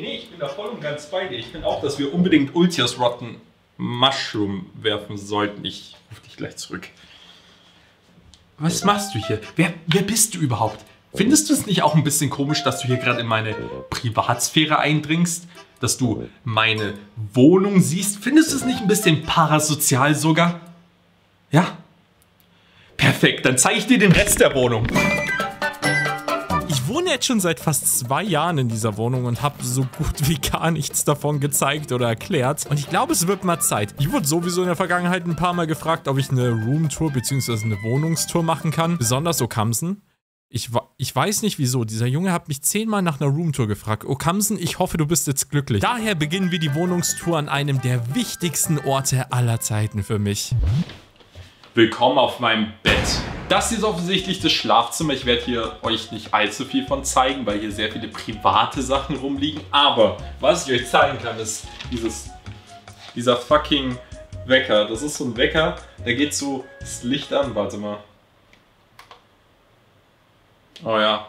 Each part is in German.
nee, ich bin da voll und ganz bei dir. Ich finde auch, dass wir unbedingt Ultias Rotten Mushroom werfen sollten. Ich rufe dich gleich zurück. Was machst du hier? Wer, wer bist du überhaupt? Findest du es nicht auch ein bisschen komisch, dass du hier gerade in meine Privatsphäre eindringst? Dass du meine Wohnung siehst? Findest du es nicht ein bisschen parasozial sogar? Ja? Perfekt, dann zeige ich dir den Rest der Wohnung. Ich wohne jetzt schon seit fast zwei Jahren in dieser Wohnung und habe so gut wie gar nichts davon gezeigt oder erklärt. Und ich glaube, es wird mal Zeit. Ich wurde sowieso in der Vergangenheit ein paar Mal gefragt, ob ich eine Roomtour bzw. eine Wohnungstour machen kann. Besonders Okamsen. Ich, ich weiß nicht wieso. Dieser Junge hat mich zehnmal nach einer Roomtour gefragt. Okamsen, ich hoffe, du bist jetzt glücklich. Daher beginnen wir die Wohnungstour an einem der wichtigsten Orte aller Zeiten für mich. Willkommen auf meinem Bett. Das ist offensichtlich das Schlafzimmer. Ich werde hier euch nicht allzu viel von zeigen, weil hier sehr viele private Sachen rumliegen. Aber was ich euch zeigen kann, ist dieses, dieser fucking Wecker. Das ist so ein Wecker, da geht so das Licht an. Warte mal. Oh ja.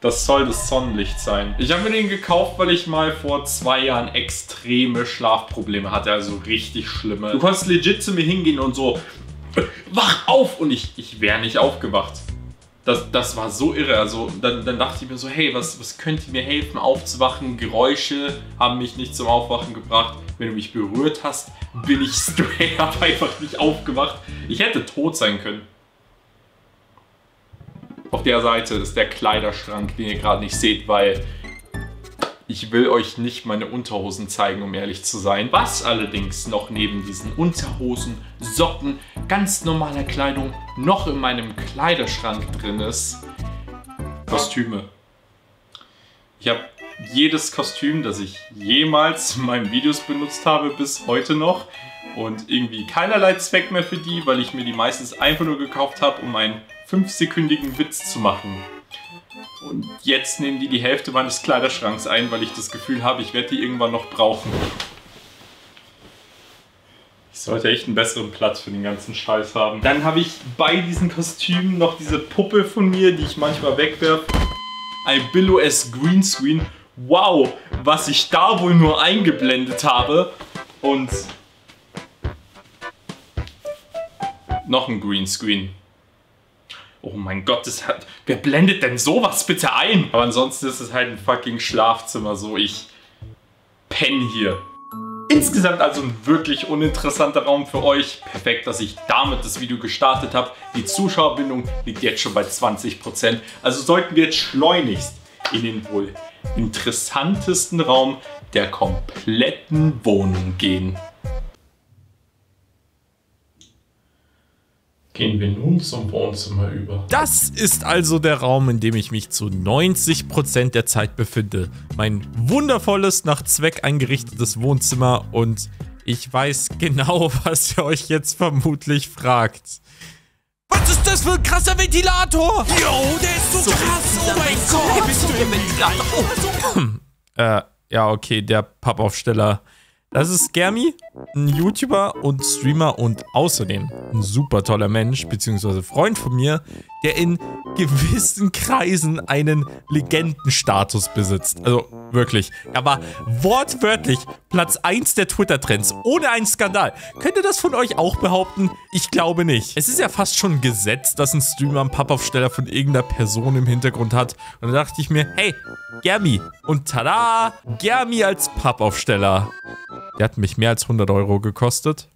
Das soll das Sonnenlicht sein. Ich habe mir den gekauft, weil ich mal vor zwei Jahren extreme Schlafprobleme hatte. Also richtig schlimme. Du konntest legit zu mir hingehen und so, wach auf! Und ich, ich wäre nicht aufgewacht. Das, das war so irre. Also dann, dann dachte ich mir so, hey, was, was könnte mir helfen aufzuwachen? Geräusche haben mich nicht zum Aufwachen gebracht. Wenn du mich berührt hast, bin ich straight up einfach nicht aufgewacht. Ich hätte tot sein können. Auf der Seite ist der Kleiderschrank, den ihr gerade nicht seht, weil ich will euch nicht meine Unterhosen zeigen, um ehrlich zu sein. Was allerdings noch neben diesen Unterhosen, Socken, ganz normaler Kleidung noch in meinem Kleiderschrank drin ist, Kostüme. Ich habe jedes Kostüm, das ich jemals in meinen Videos benutzt habe, bis heute noch. Und irgendwie keinerlei Zweck mehr für die, weil ich mir die meistens einfach nur gekauft habe, um einen fünfsekündigen Witz zu machen. Und jetzt nehmen die die Hälfte meines Kleiderschranks ein, weil ich das Gefühl habe, ich werde die irgendwann noch brauchen. Ich sollte echt einen besseren Platz für den ganzen Scheiß haben. Dann habe ich bei diesen Kostümen noch diese Puppe von mir, die ich manchmal wegwerfe. Ein Billo S Greenscreen. Wow, was ich da wohl nur eingeblendet habe. Und noch ein Greenscreen. Oh mein Gott, das hat, wer blendet denn sowas bitte ein? Aber ansonsten ist es halt ein fucking Schlafzimmer, so ich penne hier. Insgesamt also ein wirklich uninteressanter Raum für euch. Perfekt, dass ich damit das Video gestartet habe. Die Zuschauerbindung liegt jetzt schon bei 20%. Also sollten wir jetzt schleunigst in den wohl interessantesten Raum der kompletten Wohnung gehen. Gehen wir nun zum Wohnzimmer über. Das ist also der Raum, in dem ich mich zu 90% der Zeit befinde. Mein wundervolles, nach Zweck eingerichtetes Wohnzimmer und ich weiß genau, was ihr euch jetzt vermutlich fragt. Was ist das für ein krasser Ventilator? Yo, der ist so, so krass. Oh mein Gott. Bist du der Ventilator? äh, ja, okay, der Pappaufsteller das ist Germi, ein YouTuber und Streamer und außerdem ein super toller Mensch, beziehungsweise Freund von mir, der in gewissen Kreisen einen Legendenstatus besitzt. Also wirklich, er war wortwörtlich Platz 1 der Twitter-Trends, ohne einen Skandal. Könnt ihr das von euch auch behaupten? Ich glaube nicht. Es ist ja fast schon Gesetz, dass ein Streamer einen Pappaufsteller von irgendeiner Person im Hintergrund hat. Und da dachte ich mir, hey, Germi. Und tada, Germi als Pappaufsteller. Der hat mich mehr als 100 Euro gekostet.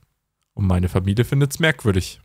Und meine Familie findet es merkwürdig.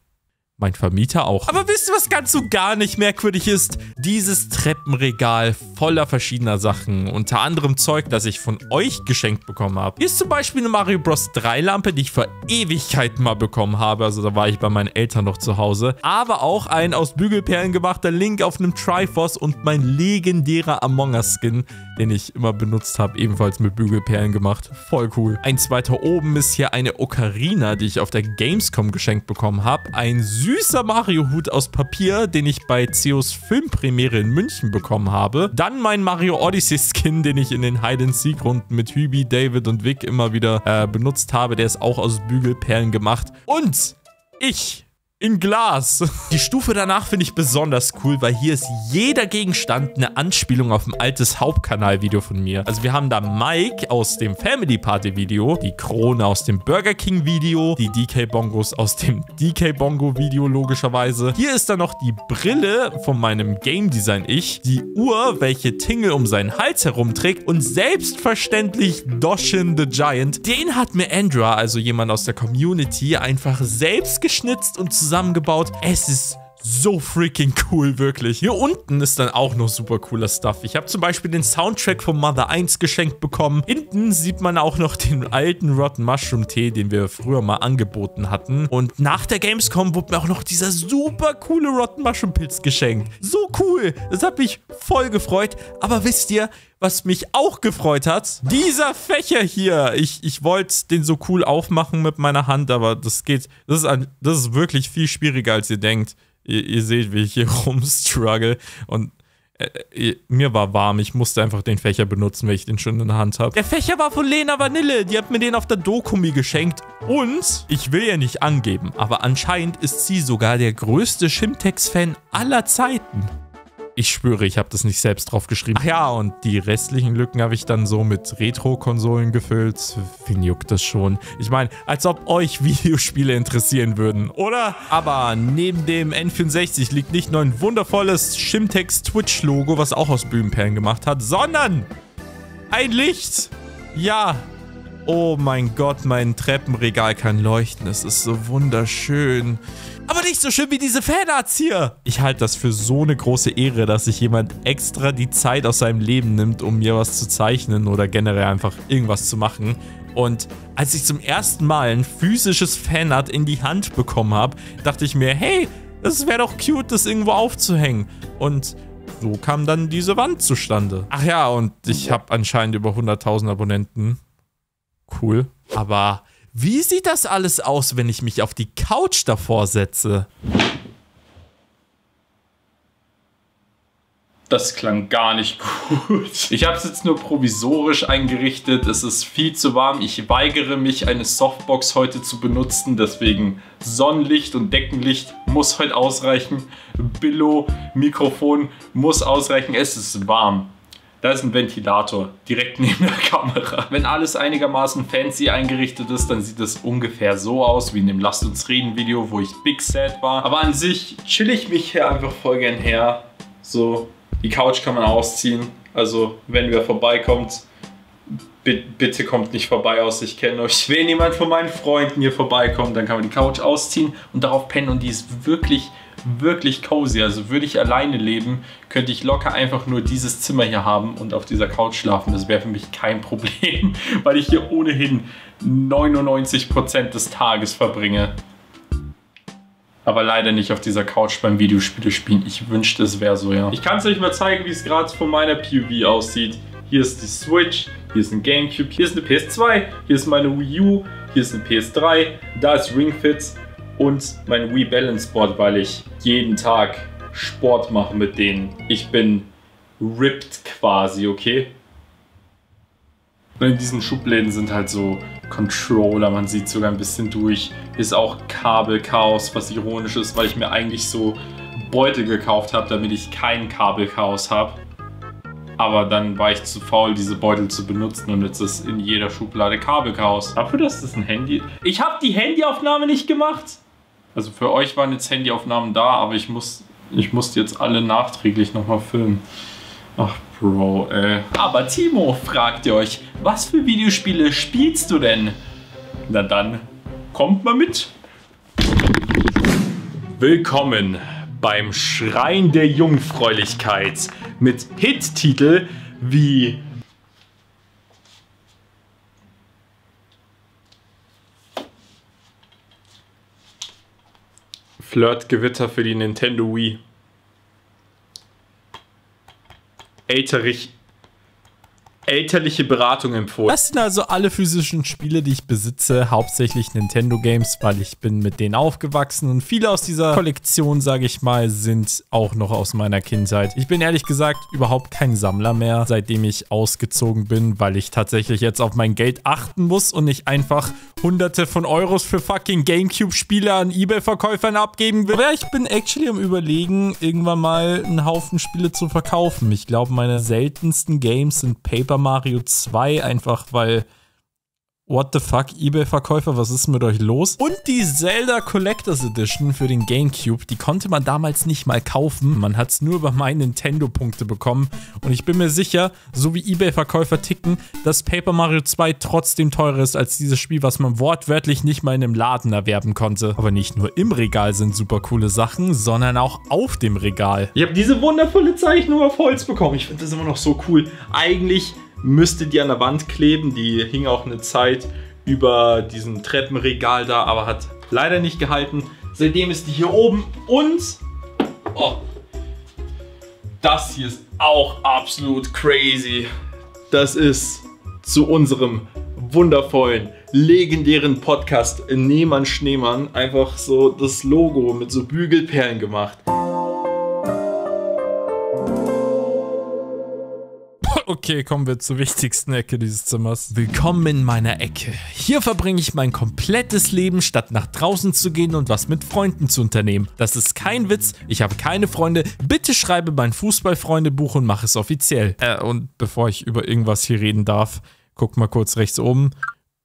Mein Vermieter auch. Aber wisst ihr, was ganz so gar nicht merkwürdig ist? Dieses Treppenregal voller verschiedener Sachen. Unter anderem Zeug, das ich von euch geschenkt bekommen habe. Hier ist zum Beispiel eine Mario Bros. 3 Lampe, die ich vor Ewigkeiten mal bekommen habe. Also da war ich bei meinen Eltern noch zu Hause. Aber auch ein aus Bügelperlen gemachter Link auf einem Triforce und mein legendärer Among Us Skin, den ich immer benutzt habe. Ebenfalls mit Bügelperlen gemacht. Voll cool. Eins weiter oben ist hier eine Ocarina, die ich auf der Gamescom geschenkt bekommen habe. Ein süßer Mario-Hut aus Papier, den ich bei Zeus Filmpremiere in München bekommen habe. Dann mein Mario Odyssey-Skin, den ich in den Hide-and-Seek-Runden mit Hübi, David und Vic immer wieder äh, benutzt habe. Der ist auch aus Bügelperlen gemacht. Und ich in Glas. Die Stufe danach finde ich besonders cool, weil hier ist jeder Gegenstand eine Anspielung auf ein altes Hauptkanalvideo von mir. Also wir haben da Mike aus dem Family Party Video, die Krone aus dem Burger King Video, die DK Bongos aus dem DK Bongo Video logischerweise. Hier ist dann noch die Brille von meinem Game Design Ich, die Uhr, welche Tingle um seinen Hals herumträgt und selbstverständlich Doshin the Giant. Den hat mir Andra, also jemand aus der Community, einfach selbst geschnitzt und zusammengebaut. Es ist so freaking cool, wirklich. Hier unten ist dann auch noch super cooler Stuff. Ich habe zum Beispiel den Soundtrack von Mother 1 geschenkt bekommen. Hinten sieht man auch noch den alten Rotten Mushroom Tee, den wir früher mal angeboten hatten. Und nach der Gamescom wurde mir auch noch dieser super coole Rotten Mushroom Pilz geschenkt. So cool. Das hat mich voll gefreut. Aber wisst ihr, was mich auch gefreut hat. Dieser Fächer hier. Ich, ich wollte den so cool aufmachen mit meiner Hand, aber das geht. Das ist, ein, das ist wirklich viel schwieriger, als ihr denkt. Ihr, ihr seht, wie ich hier rumstruggle. Und äh, mir war warm. Ich musste einfach den Fächer benutzen, weil ich den schon in der Hand habe. Der Fächer war von Lena Vanille. Die hat mir den auf der Dokumi geschenkt. Und ich will ja nicht angeben, aber anscheinend ist sie sogar der größte Shimtex-Fan aller Zeiten. Ich schwöre, ich habe das nicht selbst drauf geschrieben. Ach ja, und die restlichen Lücken habe ich dann so mit Retro-Konsolen gefüllt. Wen juckt das schon? Ich meine, als ob euch Videospiele interessieren würden, oder? Aber neben dem N64 liegt nicht nur ein wundervolles Shimtex Twitch-Logo, was auch aus Bühnenperlen gemacht hat, sondern ein Licht. Ja, Oh mein Gott, mein Treppenregal kann leuchten. Es ist so wunderschön. Aber nicht so schön wie diese Fanarts hier. Ich halte das für so eine große Ehre, dass sich jemand extra die Zeit aus seinem Leben nimmt, um mir was zu zeichnen oder generell einfach irgendwas zu machen. Und als ich zum ersten Mal ein physisches Fanart in die Hand bekommen habe, dachte ich mir, hey, das wäre doch cute, das irgendwo aufzuhängen. Und so kam dann diese Wand zustande. Ach ja, und ich habe anscheinend über 100.000 Abonnenten. Cool. Aber wie sieht das alles aus, wenn ich mich auf die Couch davor setze? Das klang gar nicht gut. Ich habe es jetzt nur provisorisch eingerichtet. Es ist viel zu warm. Ich weigere mich, eine Softbox heute zu benutzen. Deswegen Sonnenlicht und Deckenlicht muss heute ausreichen. Billo, Mikrofon muss ausreichen. Es ist warm. Da ist ein Ventilator direkt neben der Kamera. Wenn alles einigermaßen fancy eingerichtet ist, dann sieht es ungefähr so aus wie in dem Lasst uns reden Video, wo ich Big Sad war. Aber an sich chill ich mich hier einfach voll gern her. So, die Couch kann man ausziehen. Also, wenn wer vorbeikommt, bitte kommt nicht vorbei aus, ich kenne euch. Wenn jemand von meinen Freunden hier vorbeikommt, dann kann man die Couch ausziehen und darauf pennen und die ist wirklich wirklich cozy. Also würde ich alleine leben, könnte ich locker einfach nur dieses Zimmer hier haben und auf dieser Couch schlafen. Das wäre für mich kein Problem, weil ich hier ohnehin 99% des Tages verbringe. Aber leider nicht auf dieser Couch beim Videospiele spielen. Ich wünschte, es wäre so, ja. Ich kann es euch mal zeigen, wie es gerade von meiner POV aussieht. Hier ist die Switch, hier ist ein Gamecube, hier ist eine PS2, hier ist meine Wii U, hier ist eine PS3, da ist Ring Fit, und mein Wii Balance Board, weil ich jeden Tag Sport mache mit denen. Ich bin ripped quasi, okay? Und in diesen Schubläden sind halt so Controller, man sieht sogar ein bisschen durch. Ist auch Kabelchaos, was ironisch ist, weil ich mir eigentlich so Beutel gekauft habe, damit ich kein Kabelchaos habe. Aber dann war ich zu faul, diese Beutel zu benutzen und jetzt ist in jeder Schublade Kabelchaos. Dafür, dass das ein Handy... Ich habe die Handyaufnahme nicht gemacht! Also für euch waren jetzt Handyaufnahmen da, aber ich muss, ich musste jetzt alle nachträglich nochmal filmen. Ach, Bro, ey. Aber Timo, fragt ihr euch, was für Videospiele spielst du denn? Na dann, kommt mal mit. Willkommen beim Schrein der Jungfräulichkeit mit Hit-Titel wie Flirtgewitter für die Nintendo Wii. Älterich. Elterliche Beratung empfohlen. Das sind also alle physischen Spiele, die ich besitze, hauptsächlich Nintendo Games, weil ich bin mit denen aufgewachsen und viele aus dieser Kollektion, sage ich mal, sind auch noch aus meiner Kindheit. Ich bin ehrlich gesagt überhaupt kein Sammler mehr, seitdem ich ausgezogen bin, weil ich tatsächlich jetzt auf mein Geld achten muss und nicht einfach hunderte von Euros für fucking Gamecube-Spiele an Ebay-Verkäufern abgeben will. Aber ja, ich bin actually am überlegen, irgendwann mal einen Haufen Spiele zu verkaufen. Ich glaube, meine seltensten Games sind Paper Mario 2, einfach weil What the fuck, eBay-Verkäufer, was ist mit euch los? Und die Zelda Collectors Edition für den Gamecube, die konnte man damals nicht mal kaufen. Man hat es nur über meine Nintendo-Punkte bekommen. Und ich bin mir sicher, so wie eBay-Verkäufer ticken, dass Paper Mario 2 trotzdem teurer ist als dieses Spiel, was man wortwörtlich nicht mal in einem Laden erwerben konnte. Aber nicht nur im Regal sind super coole Sachen, sondern auch auf dem Regal. Ich habe diese wundervolle Zeichnung auf Holz bekommen. Ich finde das immer noch so cool. Eigentlich müsste die an der Wand kleben. Die hing auch eine Zeit über diesem Treppenregal da, aber hat leider nicht gehalten. Seitdem ist die hier oben und oh, das hier ist auch absolut crazy. Das ist zu unserem wundervollen, legendären Podcast Nehmann Schneemann einfach so das Logo mit so Bügelperlen gemacht. Okay, kommen wir zur wichtigsten Ecke dieses Zimmers. Willkommen in meiner Ecke. Hier verbringe ich mein komplettes Leben, statt nach draußen zu gehen und was mit Freunden zu unternehmen. Das ist kein Witz, ich habe keine Freunde. Bitte schreibe mein Fußballfreundebuch und mach es offiziell. Äh, und bevor ich über irgendwas hier reden darf, guck mal kurz rechts oben.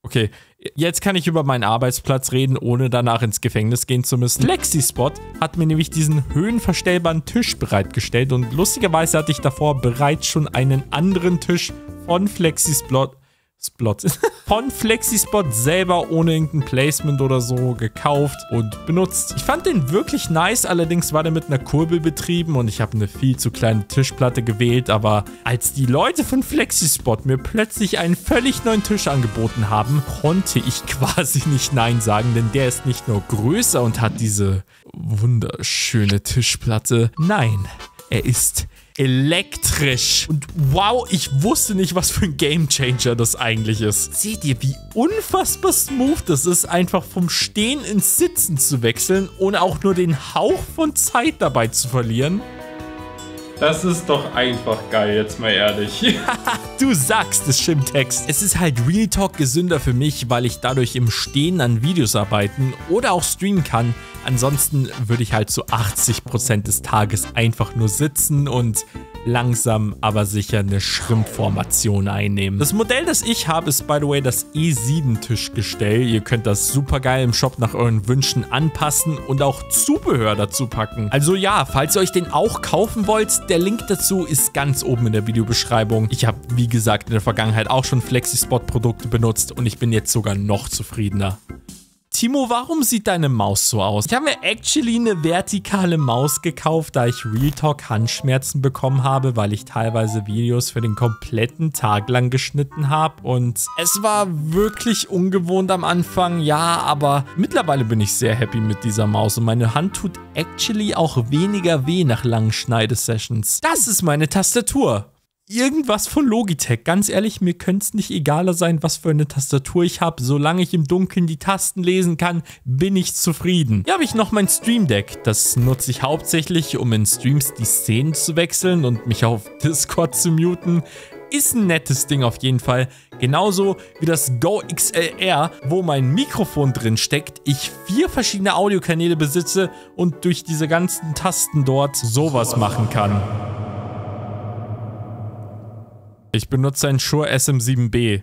Okay, jetzt kann ich über meinen Arbeitsplatz reden, ohne danach ins Gefängnis gehen zu müssen. FlexiSpot hat mir nämlich diesen höhenverstellbaren Tisch bereitgestellt und lustigerweise hatte ich davor bereits schon einen anderen Tisch von FlexiSpot Splot. Von Flexispot selber ohne irgendein Placement oder so gekauft und benutzt. Ich fand den wirklich nice, allerdings war der mit einer Kurbel betrieben und ich habe eine viel zu kleine Tischplatte gewählt, aber als die Leute von Flexispot mir plötzlich einen völlig neuen Tisch angeboten haben, konnte ich quasi nicht Nein sagen, denn der ist nicht nur größer und hat diese wunderschöne Tischplatte. Nein, er ist elektrisch. Und wow, ich wusste nicht, was für ein Gamechanger das eigentlich ist. Seht ihr, wie unfassbar smooth das ist, einfach vom Stehen ins Sitzen zu wechseln, ohne auch nur den Hauch von Zeit dabei zu verlieren? Das ist doch einfach geil, jetzt mal ehrlich. du sagst es, Shimtext. Es ist halt Real Talk gesünder für mich, weil ich dadurch im Stehen an Videos arbeiten oder auch streamen kann. Ansonsten würde ich halt zu 80% des Tages einfach nur sitzen und langsam aber sicher eine Schrimpformation einnehmen. Das Modell, das ich habe, ist by the way das E7-Tischgestell. Ihr könnt das super geil im Shop nach euren Wünschen anpassen und auch Zubehör dazu packen. Also ja, falls ihr euch den auch kaufen wollt, der Link dazu ist ganz oben in der Videobeschreibung. Ich habe, wie gesagt, in der Vergangenheit auch schon FlexiSpot-Produkte benutzt und ich bin jetzt sogar noch zufriedener. Timo, warum sieht deine Maus so aus? Ich habe mir actually eine vertikale Maus gekauft, da ich Real Talk Handschmerzen bekommen habe, weil ich teilweise Videos für den kompletten Tag lang geschnitten habe. Und es war wirklich ungewohnt am Anfang, ja, aber mittlerweile bin ich sehr happy mit dieser Maus und meine Hand tut actually auch weniger weh nach langen Schneidesessions. Das ist meine Tastatur irgendwas von Logitech. Ganz ehrlich, mir könnte es nicht egaler sein, was für eine Tastatur ich habe. Solange ich im Dunkeln die Tasten lesen kann, bin ich zufrieden. Hier habe ich noch mein Stream Deck. Das nutze ich hauptsächlich, um in Streams die Szenen zu wechseln und mich auf Discord zu muten. Ist ein nettes Ding auf jeden Fall. Genauso wie das Go XLR, wo mein Mikrofon drin steckt, ich vier verschiedene Audiokanäle besitze und durch diese ganzen Tasten dort sowas machen kann. Ich benutze ein Shure SM7B.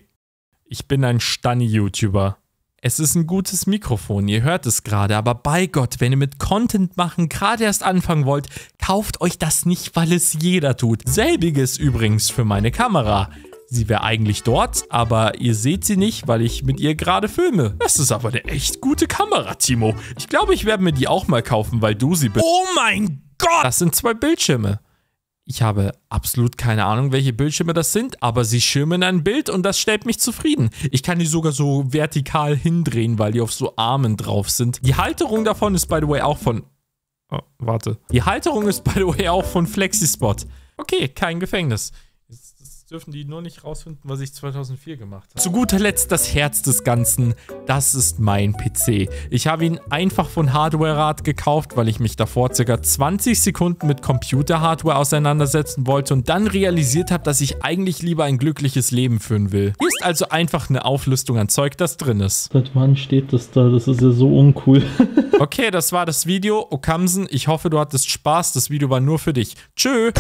Ich bin ein Stunny-YouTuber. Es ist ein gutes Mikrofon, ihr hört es gerade, aber bei Gott, wenn ihr mit Content machen gerade erst anfangen wollt, kauft euch das nicht, weil es jeder tut. Selbiges übrigens für meine Kamera. Sie wäre eigentlich dort, aber ihr seht sie nicht, weil ich mit ihr gerade filme. Das ist aber eine echt gute Kamera, Timo. Ich glaube, ich werde mir die auch mal kaufen, weil du sie bist. Oh mein Gott! Das sind zwei Bildschirme. Ich habe absolut keine Ahnung, welche Bildschirme das sind, aber sie schirmen ein Bild und das stellt mich zufrieden. Ich kann die sogar so vertikal hindrehen, weil die auf so Armen drauf sind. Die Halterung davon ist by the way auch von... Oh, warte. Die Halterung ist by the way auch von FlexiSpot. Okay, kein Gefängnis. Jetzt dürfen die nur nicht rausfinden, was ich 2004 gemacht habe. Zu guter Letzt das Herz des Ganzen. Das ist mein PC. Ich habe ihn einfach von Hardware-Rat gekauft, weil ich mich davor circa 20 Sekunden mit Computer-Hardware auseinandersetzen wollte und dann realisiert habe, dass ich eigentlich lieber ein glückliches Leben führen will. Hier ist also einfach eine Auflistung an Zeug, das drin ist. Seit wann steht das da? Das ist ja so uncool. Okay, das war das Video. Okamsen, ich hoffe, du hattest Spaß. Das Video war nur für dich. Tschö.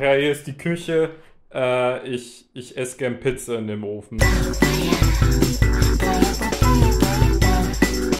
Ach ja, hier ist die Küche. Äh, ich, ich esse gern Pizza in dem Ofen.